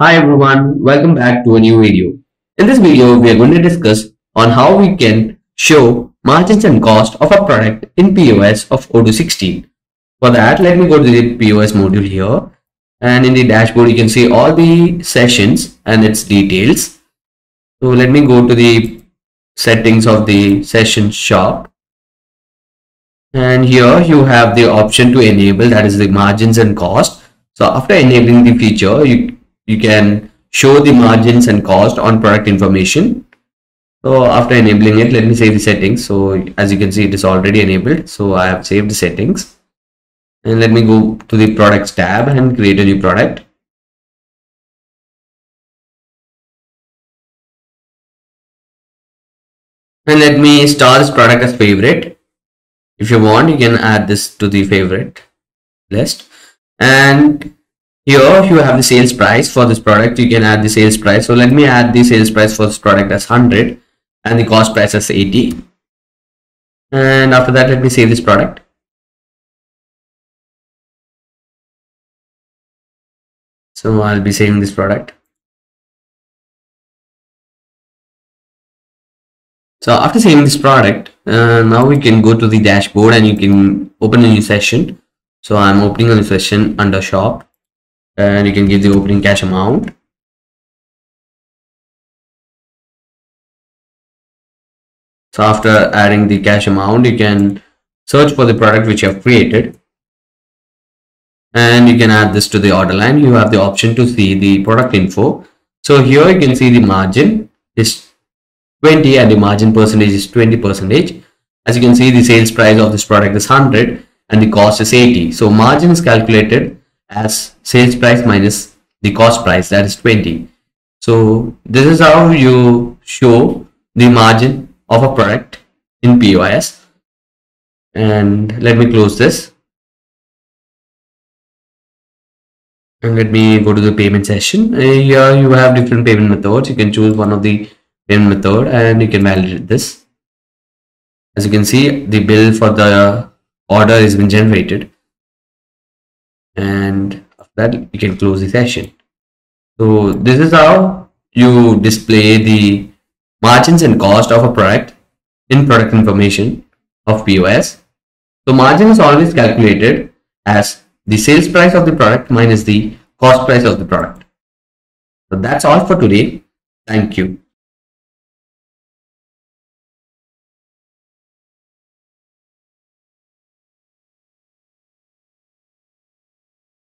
Hi everyone, welcome back to a new video. In this video, we are going to discuss on how we can show margins and cost of a product in POS of Odoo 16. For that, let me go to the POS module here and in the dashboard, you can see all the sessions and its details. So let me go to the settings of the session shop and here you have the option to enable that is the margins and cost. So after enabling the feature, you you can show the margins and cost on product information. So after enabling it let me save the settings. So as you can see it is already enabled. So i have saved the settings. And let me go to the products tab and create a new product. And let me star this product as favorite. If you want you can add this to the favorite list. And here you have the sales price for this product you can add the sales price. So let me add the sales price for this product as 100 and the cost price as 80 and after that let me save this product. So i'll be saving this product. So after saving this product uh, now we can go to the dashboard and you can open a new session. So i'm opening a new session under shop and you can give the opening cash amount. So after adding the cash amount you can search for the product which you have created. And you can add this to the order line. You have the option to see the product info. So here you can see the margin is 20 and the margin percentage is 20 percentage. As you can see the sales price of this product is 100 and the cost is 80 so margin is calculated as sales price minus the cost price that is 20 so this is how you show the margin of a product in POS and let me close this. And let me go to the payment session. Uh, here you have different payment methods. You can choose one of the payment method and you can validate this. As you can see the bill for the order has been generated and after that you can close the session so this is how you display the margins and cost of a product in product information of POS. So margin is always calculated as the sales price of the product minus the cost price of the product. So that's all for today. Thank you.